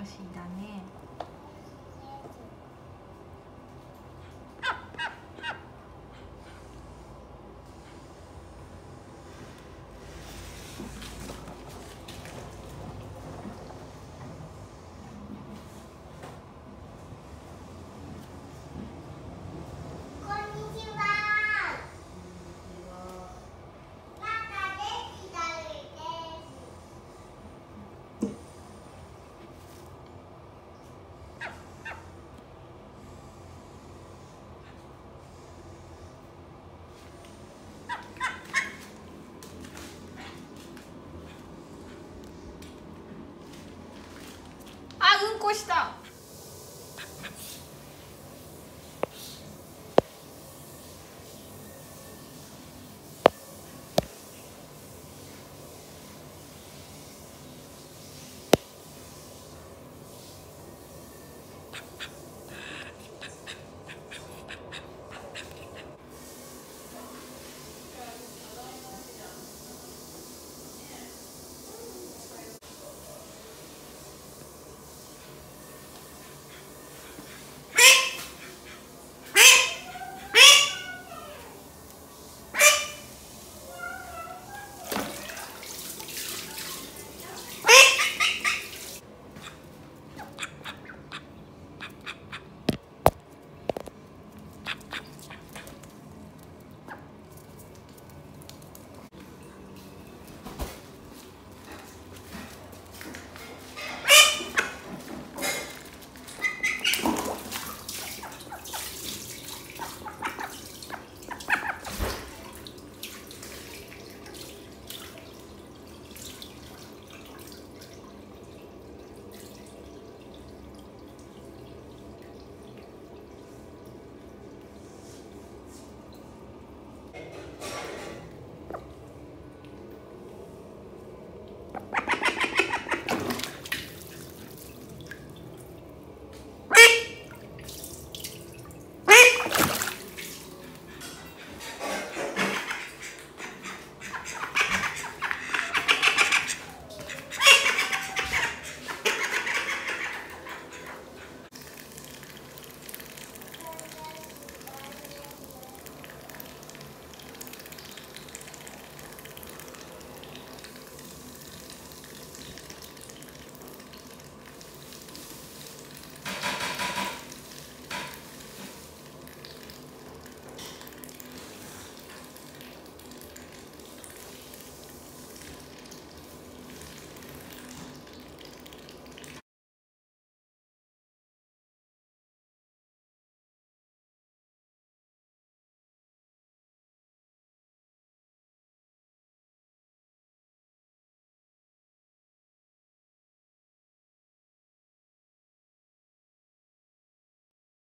しよしよしだね。こした。